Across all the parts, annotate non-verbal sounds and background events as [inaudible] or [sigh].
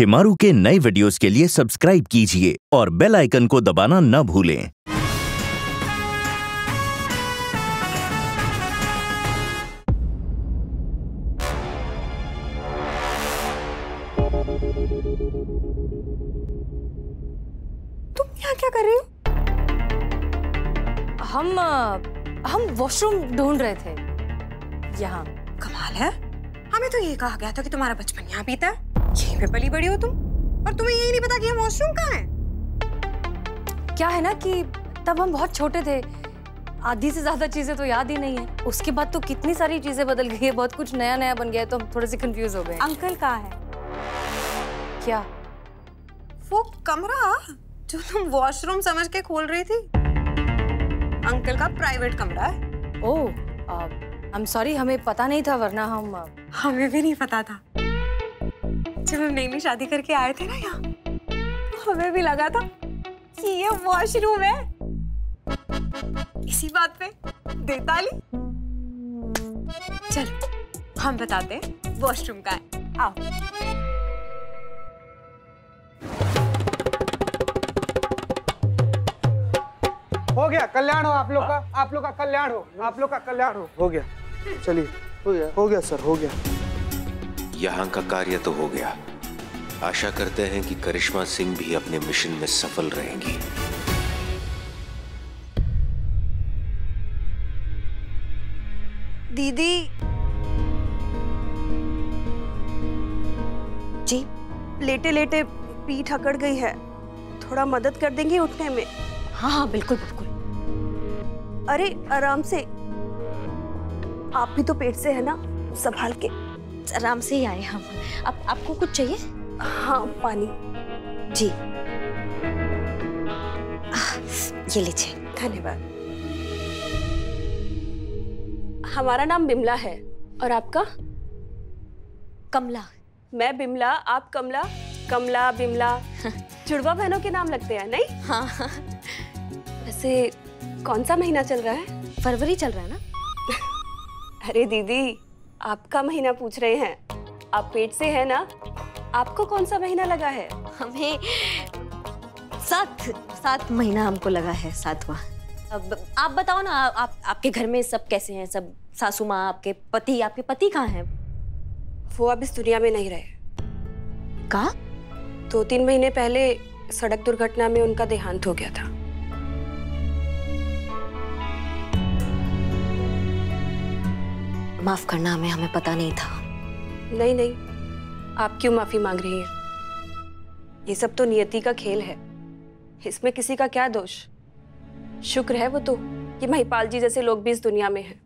शिमारू के नए वीडियोस के लिए सब्सक्राइब कीजिए और बेल आइकन को दबाना न भूलें। तुम यहाँ क्या कर रहे हो? हम हम वॉशरूम ढूंढ रहे थे। यहाँ। कमाल है। हमें तो ये कहा गया था कि तुम्हारा बचपन यहाँ बीता है। यहीं पे पली बड़ी हो तुम? और तुम्हें यही नहीं पता कि हम वॉशरूम कहाँ है? क्या है ना कि तब हम बहुत छोटे थे। आधी से ज़्यादा चीज़ें तो याद ही नहीं है। उसके बाद तो कितनी सारी चीज़ें बदल गई है। बहुत कुछ नया नया बन गया है तो हम थोड़े से कंफ्यूज हो गए अंकल कहाँ है? क्या? वो कमरा जो तुम वॉशरूम समझ के खोल रही थी। अंकल का प्राइवेट कमरा है। ओह आई एम सॉरी हमें पता नहीं था वरना हम हमें भी नहीं पता था। जब हम नई नई शादी करके आए थे ना यहाँ तो हमें भी लगा था कि ये वॉशरूम है। इसी बात पे देताली चल हम बताते हैं वॉशरूम का है। आओ। हो गया कल्याण हो आप लोग का आप लोग का कल्याण हो आप लोग का कल्याण हो। हो गया चलिए। हो गया। हो गया सर हो गया। यहाँ का कार्य तो हो गया। आशा करते हैं कि करिश्मा सिंह भी अपने मिशन में सफल रहेंगी। दीदी। जी लेटे लेटे पीठ अकड़ गई है। थोड़ा मदद कर देंगे उठने में? हाँ हाँ बिल्कुल बिल्कुल। अरे आराम से। आप भी तो पेट से है ना संभाल के। आराम से ही आए हम। आप आपको कुछ चाहिए? हाँ पानी। जी। आह, ये लीजिए। धन्यवाद। हमारा नाम बिमला है। और आपका? कमला। मैं बिमला आप कमला। कमला बिमला। [laughs] जुड़वा बहनों के नाम लगते हैं नहीं? हाँ हाँ। वैसे कौन सा महीना चल रहा है? फरवरी चल रहा है ना? [laughs] अरे दीदी आपका महीना पूछ रहे हैं। आप पेट से है ना? आपको कौन सा महीना लगा है? हमें सात सात महीना हमको लगा है सातवा अब आप बताओ ना आप आपके घर में सब कैसे हैं? सब सासू माँ आपके पति आपके पति कहाँ हैं? वो अब इस दुनिया में नहीं रहे। कहा? दो तीन महीने पहले सड़क दुर्घटना में उनका देहांत हो गया था। माफ़ करना हमें हमें पता नहीं था। नहीं नहीं। आप क्यों माफ़ी मांग रही हैं? ये सब तो नियति का खेल है। इसमें किसी का क्या दोष? शुक्र है वो तो कि महिपाल जी जैसे लोग भी इस दुनिया में हैं।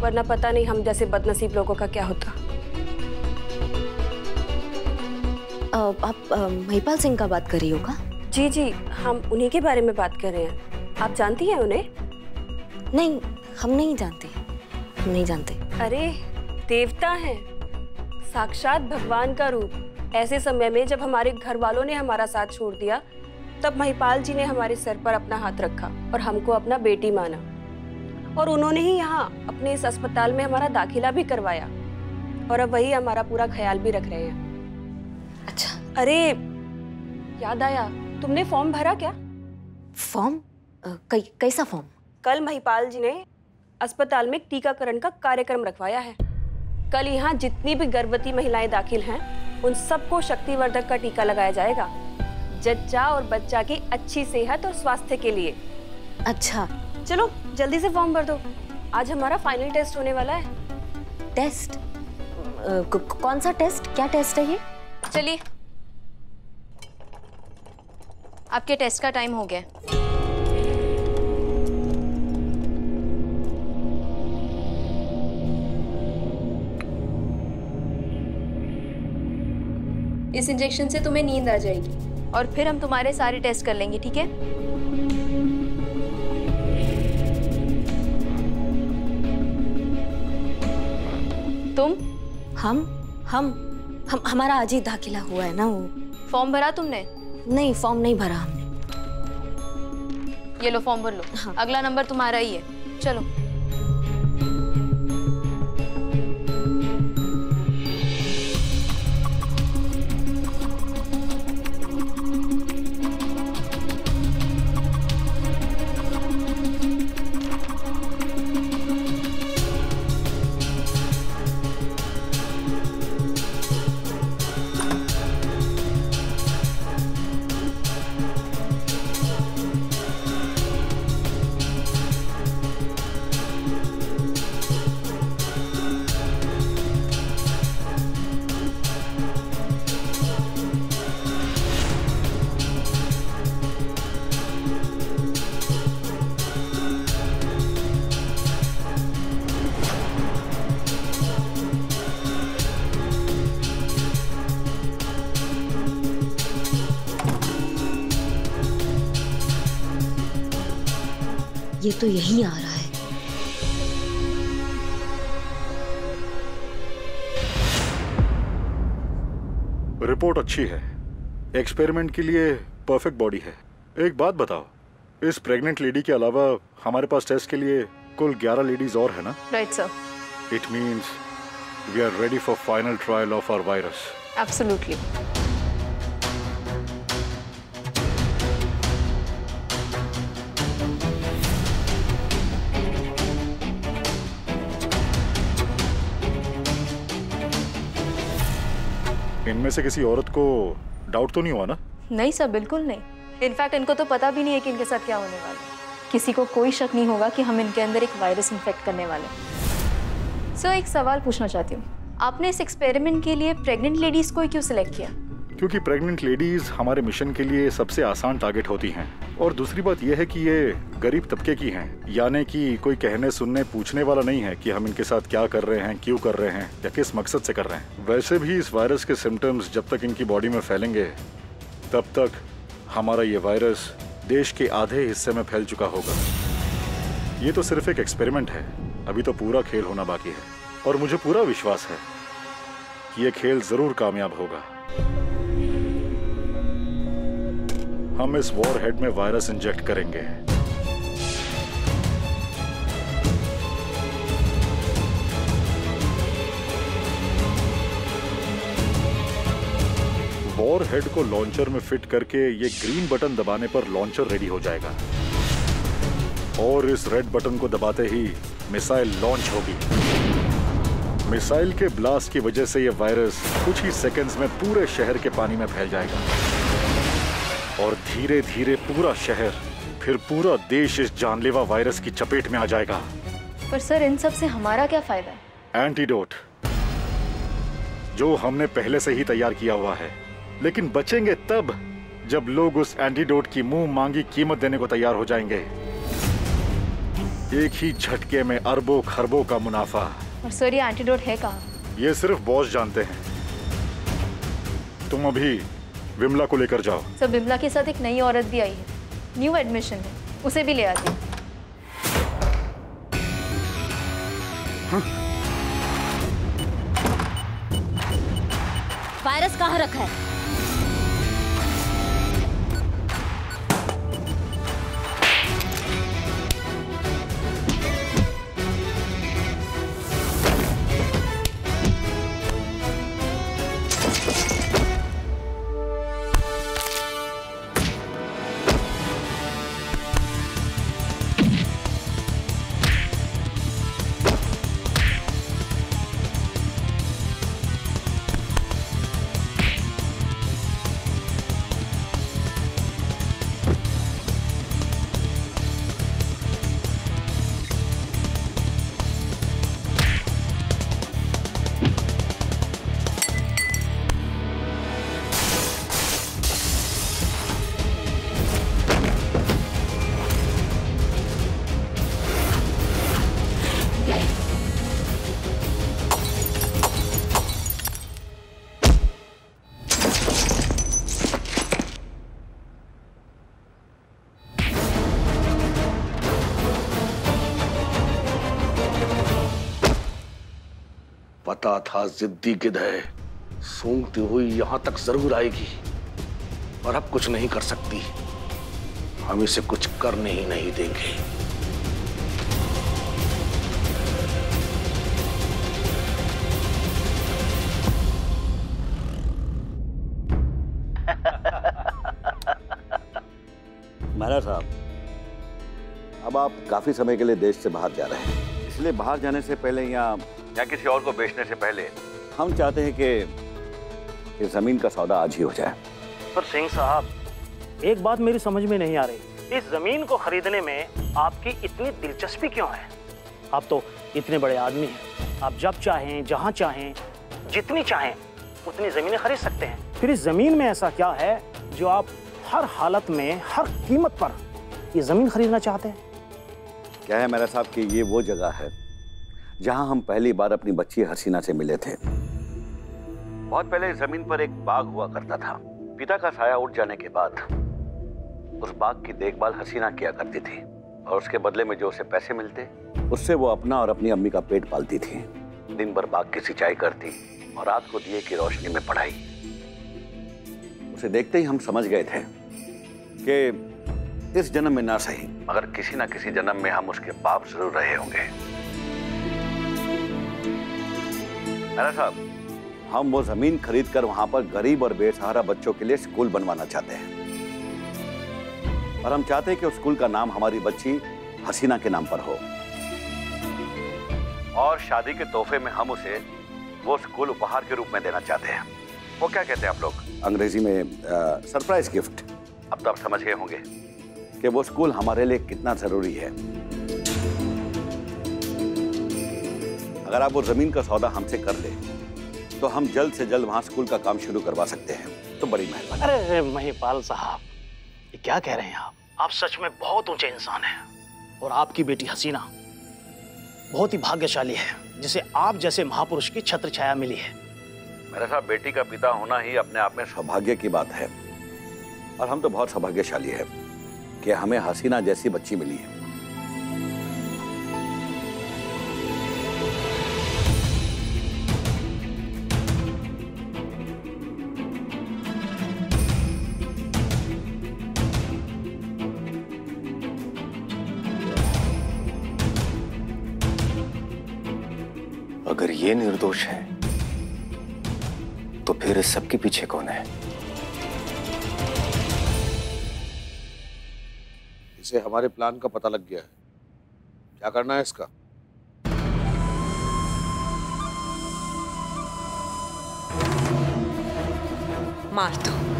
वरना पता नहीं हम जैसे बदनसीब लोगों का क्या होता। अ, आप महिपाल सिंह का बात कर रही हो का? जी जी। हम उन्हीं के बारे में बात कर रहे हैं। आप जानती हैं उन्हें? नहीं हम नहीं जानते। हम नहीं जानते। अरे देवता हैं। साक्षात भगवान का रूप। ऐसे समय में जब हमारे घर वालों ने हमारा साथ छोड़ दिया तब महिपाल जी ने हमारे सर पर अपना हाथ रखा और हमको अपना बेटी माना। और उन्होंने ही यहाँ अपने इस अस्पताल में हमारा दाखिला भी करवाया। और अब वही हमारा पूरा ख्याल भी रख रहे हैं। अच्छा। अरे याद आया तुमने फॉर्म भरा क्या? फॉर्म? कै, कैसा फॉर्म? कल महिपाल जी ने अस्पताल में टीकाकरण का कार्यक्रम रखवाया है। कल यहाँ जितनी भी गर्भवती महिलाएँ दाखिल हैं उन सबको शक्तिवर्धक का टीका लगाया जाएगा। जच्चा और बच्चा की अच्छी सेहत और स्वास्थ्य के लिए। अच्छा। चलो जल्दी से फॉर्म भर दो। आज हमारा फाइनल टेस्ट होने वाला है। टेस्ट? कौन सा टेस्ट? क्या टेस्ट है ये? चलिए। आपके टेस्ट का टाइम हो गया। इस इंजेक्शन से तुम्हें नींद आ जाएगी। और फिर हम तुम्हारे सारे टेस्ट कर लेंगे ठीक है? तुम? हम? हम? हम हमारा आज ही दाखिला हुआ है ना वो? फॉर्म भरा तुमने? नहीं फॉर्म नहीं भरा हमने। ये लो फॉर्म भर लो। हाँ। अगला नंबर तुम्हारा ही है। चलो। ये तो यहीं आ रहा है। रिपोर्ट अच्छी है। एक्सपेरिमेंट के लिए परफेक्ट बॉडी है। एक बात बताओ इस प्रेग्नेंट लेडी के अलावा हमारे पास टेस्ट के लिए कुल 11 लेडीज़ और है ना? Right sir it means we are ready for final trial of our virus absolutely इनमें से किसी औरत को डाउट तो नहीं हुआ ना? नहीं सर, बिल्कुल नहीं। इनफैक्ट इनको तो पता भी नहीं है कि इनके साथ क्या होने वाला है। किसी को कोई शक नहीं होगा कि हम इनके अंदर एक वायरस इन्फेक्ट करने वाले सर एक सवाल पूछना चाहती हूँ। आपने इस एक्सपेरिमेंट के लिए प्रेग्नेंट लेडीज़ को क्यों सिलेक्ट किया? क्योंकि प्रेग्नेंट लेडीज़ हमारे मिशन के लिए सबसे आसान टारगेट होती हैं। और दूसरी बात यह है कि ये गरीब तबके की हैं, यानी कि कोई कहने, सुनने, पूछने वाला नहीं है कि हम इनके साथ क्या कर रहे हैं, क्यों कर रहे हैं, या किस मकसद से कर रहे हैं। वैसे भी इस वायरस के सिम्टम्स जब तक इनकी बॉडी में फैलेंगे, तब तक हमारा ये वायरस देश के आधे हिस्से में फैल चुका होगा। ये तो सिर्फ़ एक एक्सपेरिमेंट है, अभी तो पूरा खेल होना बाकी है। और मुझे पूरा विश्वास है कि ये खेल ज़रूर कामयाब होगा। हम इस वॉर हेड में वायरस इंजेक्ट करेंगे। वॉर हेड को लॉन्चर में फिट करके ये ग्रीन बटन दबाने पर लॉन्चर रेडी हो जाएगा। और इस रेड बटन को दबाते ही मिसाइल लॉन्च होगी। मिसाइल के ब्लास्ट की वजह से यह वायरस कुछ ही सेकंड्स में पूरे शहर के पानी में फैल जाएगा। और धीरे धीरे पूरा शहर फिर पूरा देश इस जानलेवा वायरस की चपेट में आ जाएगा। पर सर इन सबसे हमारा क्या फ़ायदा? है एंटीडोट जो हमने पहले से ही तैयार किया हुआ है। लेकिन बचेंगे तब जब लोग उस एंटीडोट की मुँह मांगी कीमत देने को तैयार हो जाएँगे। एक ही झटके में अरबों खरबों का मुनाफा। और सर ये एंटीडोट है कहाँ? ये सिर्फ़ बॉस जानते हैं। तुम अभी विमला को लेकर जाओ। सर विमला के साथ एक नई औरत भी आई है। न्यू एडमिशन है। उसे भी ले आती वायरस कहाँ रखा है? था जिद्दी गिद है। सूंघती हुई यहाँ तक ज़रूर आएगी और अब कुछ नहीं कर सकती। हम इसे कुछ करने ही नहीं देंगे। महाराज साहब, अब आप काफ़ी समय के लिए देश से बाहर जा रहे हैं। इसलिए बाहर जाने से पहले या या किसी और को बेचने से पहले हम चाहते हैं कि इस ज़मीन का सौदा आज ही हो जाए। पर सिंह साहब एक बात मेरी समझ में नहीं आ रही। इस ज़मीन को खरीदने में आपकी इतनी दिलचस्पी क्यों है? आप तो इतने बड़े आदमी हैं। आप जब चाहें जहाँ चाहें जितनी चाहें उतनी जमीनें खरीद सकते हैं। फिर इस ज़मीन में ऐसा क्या है जो आप हर हालत में हर कीमत पर ये ज़मीन खरीदना चाहते हैं? क्या है मेरा साहब कि ये वो जगह है जहाँ हम पहली बार अपनी बच्ची हसीना से मिले थे। बहुत पहले ज़मीन पर एक बाग हुआ करता था। पिता का साया उठ जाने के बाद उस बाग की देखभाल हसीना किया करती थी और उसके बदले में जो उसे पैसे मिलते, उससे वो अपना और अपनी अम्मी का पेट पालती थी। दिन भर बाग की सिंचाई करती और रात को दिए की रोशनी में पढ़ाई। उसे देखते ही हम समझ गए थे कि इस जन्म में ना सही, मगर किसी ना किसी जन्म में हम उसके बाप ज़रूर रहे होंगे। साहब हम वो ज़मीन खरीद कर वहाँ पर गरीब और बेसहारा बच्चों के लिए स्कूल बनवाना चाहते हैं। और हम चाहते हैं कि उस स्कूल का नाम हमारी बच्ची हसीना के नाम पर हो। और शादी के तोहफे में हम उसे वो स्कूल उपहार के रूप में देना चाहते हैं। वो क्या कहते हैं आप लोग? अंग्रेज़ी में सरप्राइज़ गिफ्ट। अब तो आप समझ गए होंगे कि वो स्कूल हमारे लिए कितना ज़रूरी है। अगर आप वो ज़मीन का सौदा हमसे कर ले तो हम जल्द से जल्द वहाँ स्कूल का काम शुरू करवा सकते हैं। तो बड़ी मेहरबानी। अरे महिपाल साहब ये क्या कह रहे हैं आप? आप सच में बहुत ऊँचे इंसान हैं। और आपकी बेटी हसीना बहुत ही भाग्यशाली है जिसे आप जैसे महापुरुष की छत्र छाया मिली है। मेरे साथ बेटी का पिता होना ही अपने आप में सौभाग्य की बात है। और हम तो बहुत सौभाग्यशाली है कि हमें हसीना जैसी बच्ची मिली है। अगर ये निर्दोष है तो फिर इस सबके पीछे कौन है? इसे हमारे प्लान का पता लग गया है। क्या करना है इसका? मार दो।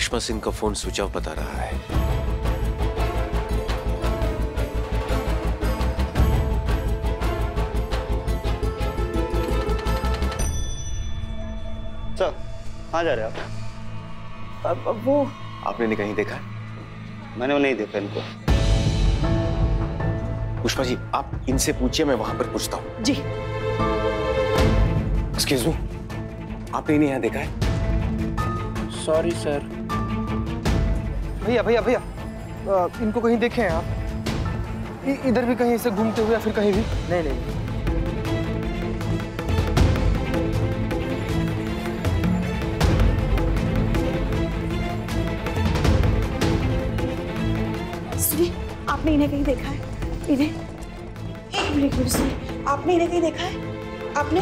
करिश्मा सिंह का फ़ोन स्विच ऑफ़ बता रहा है। सर कहाँ जा रहे हैं आप? अब, अब वो आपने नहीं कहीं देखा मैंने वो नहीं देखा इनको। पुष्पा जी आप इनसे पूछिए मैं वहाँ पर पूछता हूँ। जी। एक्सक्यूज मी आपने इन्हें यहाँ देखा है? सॉरी सर भैया भैया भैया। इनको कहीं देखे हैं आप इधर भी कहीं से घूमते हुए या फिर कहीं भी? नहीं नहीं। आपने इन्हें कहीं देखा है? इन्हें? एक मिनट मिनट आपने इन्हें कहीं देखा है? आपने?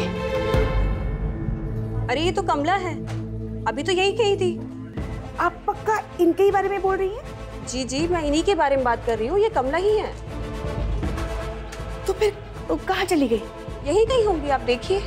अरे ये तो कमला है। अभी तो यही कही थी। आप पक्का इनके ही बारे में बोल रही हैं? जी जी मैं इन्हीं के बारे में बात कर रही हूँ ये कमला ही है। तो फिर वो कहाँ चली गई? यही कहीं होंगी आप देखिए।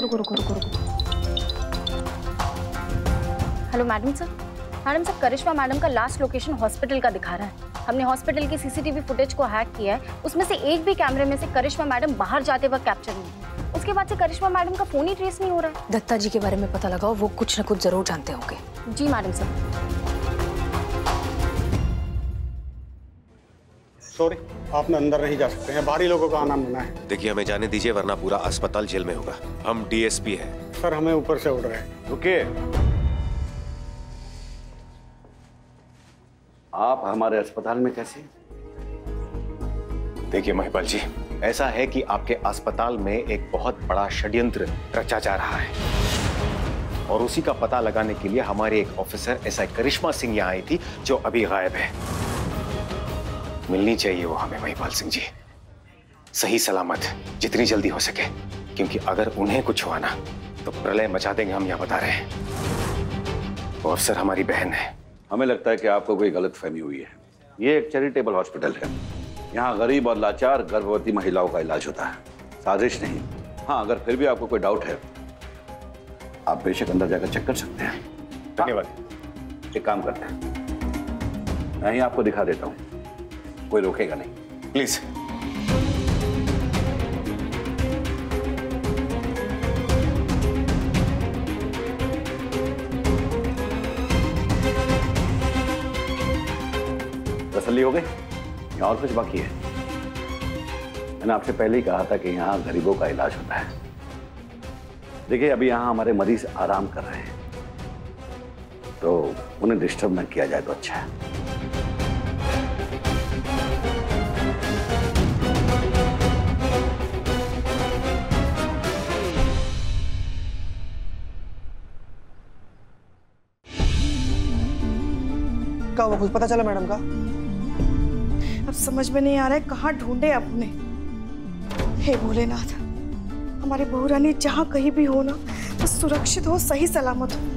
रुको रुको रुको रुको रुको hello madam sir madam sir Karishma madam का लास्ट लोकेशन हॉस्पिटल का दिखा रहा है. हमने हॉस्पिटल की सीसीटीवी फुटेज को हैक किया है. उसमें से एक भी कैमरे में से करिश्मा मैडम बाहर जाते वक्त कैप्चर नहीं है उसके बाद से करिश्मा मैडम का फ़ोन ही ट्रेस नहीं हो रहा है. दत्ता जी के बारे में पता लगाओ वो कुछ ना कुछ ज़रूर जानते होंगे. जी मैडम सर सॉरी आप में अंदर नहीं जा सकते हैं बाहरी लोगों का आना मना है। देखिए हमें जाने दीजिए वरना पूरा अस्पताल जेल में होगा। हम डीएसपी हैं। सर हमें ऊपर से उड़ रहे हैं। रुकिए। आप हमारे अस्पताल में कैसे देखिए महिपाल जी ऐसा है कि आपके अस्पताल में एक बहुत बड़ा षड्यंत्र रचा जा रहा है। और उसी का पता लगाने के लिए हमारे एक ऑफिसर एसआई करिश्मा सिंह यहाँ आई थी जो अभी गायब है। मिलनी चाहिए वो हमें महिपाल सिंह जी। सही सलामत जितनी जल्दी हो सके क्योंकि अगर उन्हें कुछ हुआ ना तो प्रलय मचा देंगे हम यहाँ बता रहे हैं। वो अफसर हमारी बहन है। हमें लगता है कि आपको कोई गलत फहमी हुई है। ये एक चैरिटेबल हॉस्पिटल है। यहाँ गरीब और लाचार गर्भवती महिलाओं का इलाज होता है। साजिश नहीं। हाँ अगर फिर भी आपको कोई डाउट है आप बेशक अंदर जाकर चेक कर सकते हैं। धन्यवाद। एक काम करते हैं। मैं ही आपको दिखा देता हूँ। कोई रोकेगा नहीं। प्लीज़ तसली हो गई? या और कुछ बाकी है? मैंने आपसे पहले ही कहा था कि यहाँ गरीबों का इलाज होता है। देखिए, अभी यहाँ हमारे मरीज़ आराम कर रहे हैं। तो उन्हें डिस्टर्ब न किया जाए तो अच्छा है। क्या हुआ, कुछ पता चला मैडम का? अब समझ में नहीं आ रहा है कहाँ ढूंढे अपने। हे भोलेनाथ, हमारी बहू रानी जहाँ कहीं भी हो ना तो सुरक्षित हो, सही सलामत हो।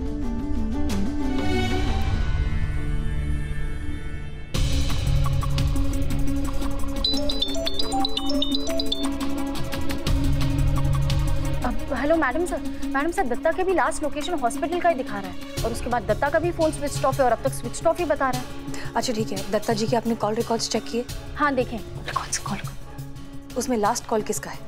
Hello madam sir. Madam sir Datta के भी लास्ट लोकेशन हॉस्पिटल का ही दिखा रहा है। और उसके बाद दत्ता का भी फ़ोन स्विच ऑफ़ है और अब तक स्विच ऑफ़ ही बता रहा है। अच्छा ठीक है। दत्ता जी के आपने कॉल रिकॉर्ड्स चेक किए? हाँ देखें। रिकॉर्ड्स कॉल उसमें लास्ट कॉल किसका है?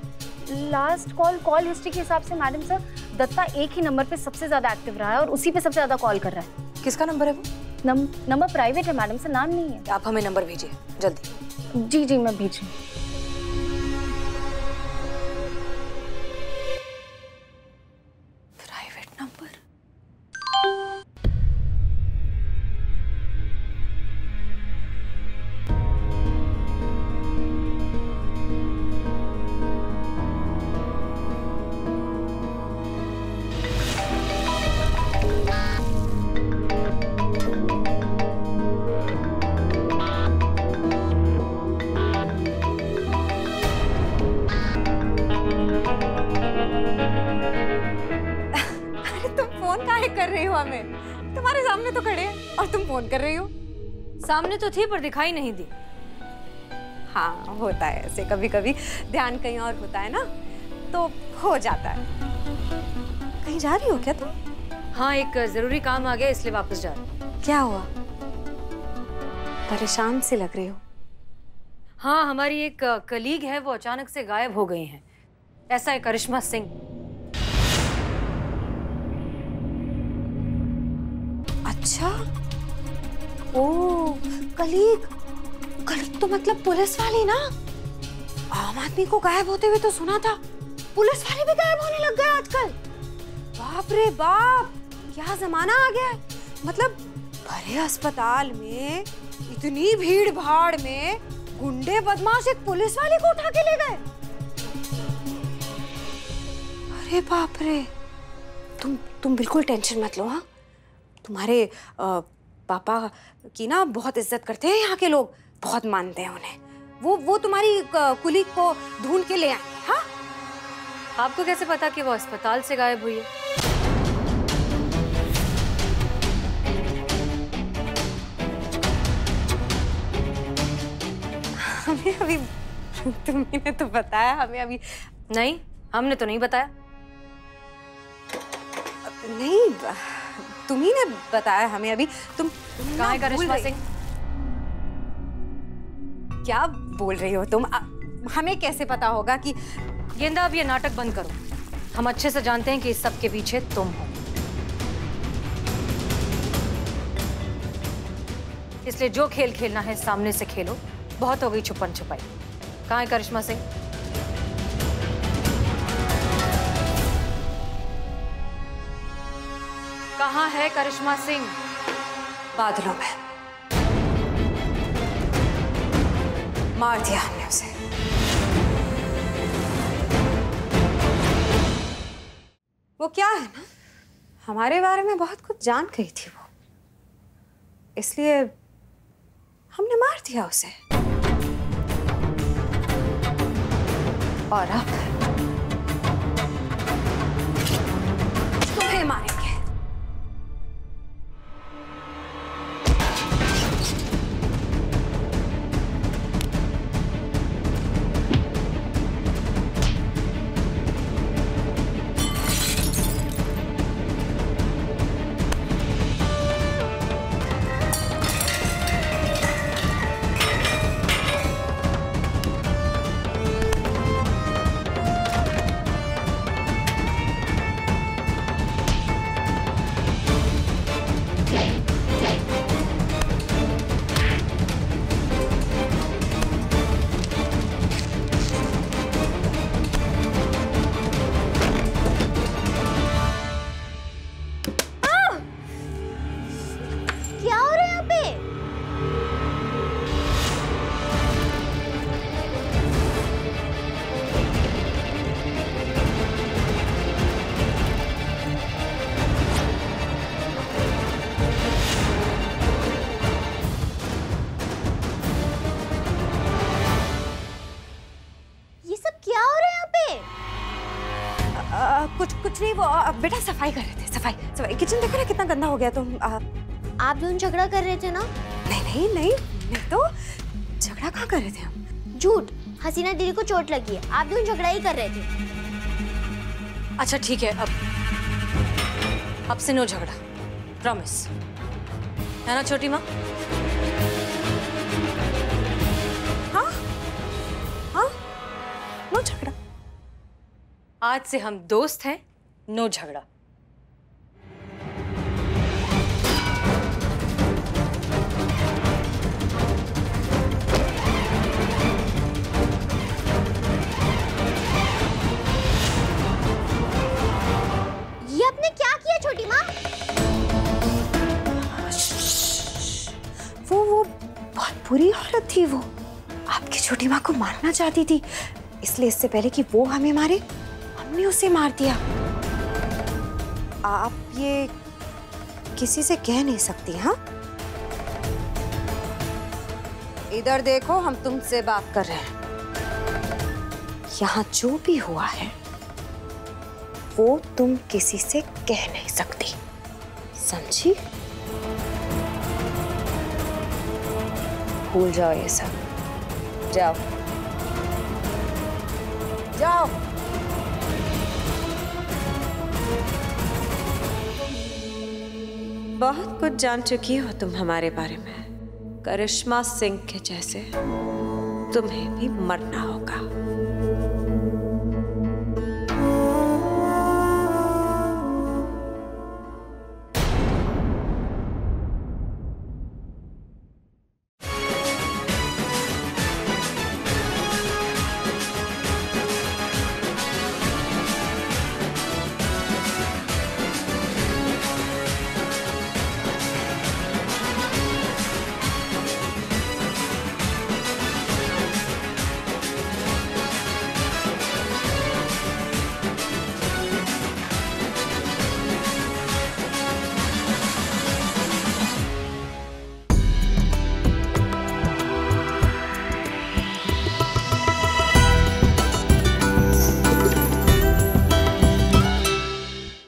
लास्ट कॉल कॉल हिस्ट्री के हिसाब से मैडम सर दत्ता एक ही नंबर पे सबसे ज़्यादा एक्टिव रहा है और उसी पे सबसे ज़्यादा कॉल कर रहा है। किसका नंबर है वो? नंबर प्राइवेट है मैडम सर नाम नहीं है। आप हमें नंबर भेजिए जल्दी। जी जी मैं भेज रही हूँ सामने तो थी पर दिखाई नहीं दी। हाँ होता है ऐसे कभी कभी ध्यान कहीं और होता है ना तो हो जाता है। कहीं जा रही हो क्या तुम? हाँ एक ज़रूरी काम आ गया इसलिए वापस जा रही क्या हुआ? परेशान से लग रही हो। हाँ हमारी एक कलीग है वो अचानक से गायब हो गई हैं। ऐसा है करिश्मा सिंह। अच्छा? ओ कलीग कलीग तो मतलब पुलिस वाली ना? आम आदमी को गायब होते हुए तो सुना था पुलिस वाले भी गायब होने लग गए आजकल। बाप रे बाप क्या जमाना आ गया मतलब भरे अस्पताल में इतनी भीड़ भाड़ में गुंडे बदमाश एक पुलिस वाले को उठा के ले गए। अरे बाप रे। तुम तुम बिल्कुल टेंशन मत लो हाँ? तुम्हारे अ, पापा की ना बहुत इज़्ज़त करते हैं यहाँ के लोग। बहुत मानते हैं उन्हें। वो वो तुम्हारी कुली को ढूंढ के ले आएँगे हाँ? आपको कैसे पता कि वो अस्पताल से गायब हुई है? हमें अभी तुम्हें तो बताया हमें अभी। नहीं हमने तो नहीं बताया। नहीं तुम्ही ने बताया हमें अभी? तुम तुम कहाँ है ना करिश्मा सिंह? क्या बोल रही हो तुम? अ, हमें कैसे पता होगा कि गेंदा अब ये नाटक बंद करो। हम अच्छे से जानते हैं कि इस सब के पीछे तुम हो। इसलिए जो खेल खेलना है सामने से खेलो। बहुत हो गई छुपन छुपाई। कहाँ है करिश्मा सिंह? कहाँ है करिश्मा सिंह? बादलों में। मार दिया हमने उसे। वो क्या है ना? हमारे बारे में बहुत कुछ जान गई थी वो। इसलिए हमने मार दिया उसे। और अब? सफ़ाई कर रहे थे सफ़ाई सफ़ाई। किचन देखो ना कितना गंदा हो गया तुम आ, आप दोनों झगड़ा कर रहे थे ना? नहीं नहीं नहीं नहीं तो झगड़ा कहाँ कर रहे थे हम? झूठ हसीना दीदी को चोट लगी है आप दोनों झगड़ा ही कर रहे थे। अच्छा ठीक है अब अब से नो झगड़ा प्रॉमिस है ना छोटी माँ? हाँ हाँ नो झगड़ा। आज से हम दोस्त हैं नो झगड़ा। छोटी माँ। वो वो बहुत बुरी औरत थी वो। आपकी छोटी माँ को मारना चाहती थी। इसलिए इससे पहले कि वो हमें मारे, हमने उसे मार दिया। आप ये किसी से कह नहीं सकती हाँ? इधर देखो, हम तुमसे बात कर रहे हैं। यहाँ जो भी हुआ है वो तुम किसी से कह नहीं सकती। समझी? भूल जाओ ये सब। जाओ। जाओ। बहुत कुछ जान चुकी हो तुम हमारे बारे में। करिश्मा सिंह के जैसे। तुम्हें भी मरना